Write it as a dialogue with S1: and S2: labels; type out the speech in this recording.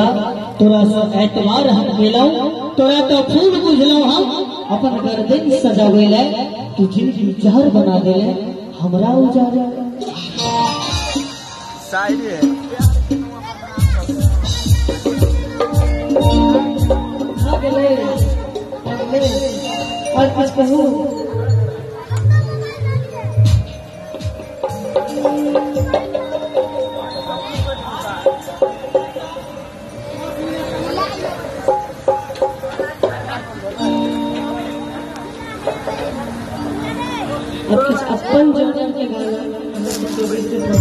S1: बेटा तोरा से एतवार हम केलौ तोरा तो फूल बुझलौ हम। अपन गर्दन सजावे ले तू ज़िंदगी जहर बना देले हमरा उजारे
S2: शायरी है।
S1: हाँ और कुछ कहूँ अब अपन जो के गाना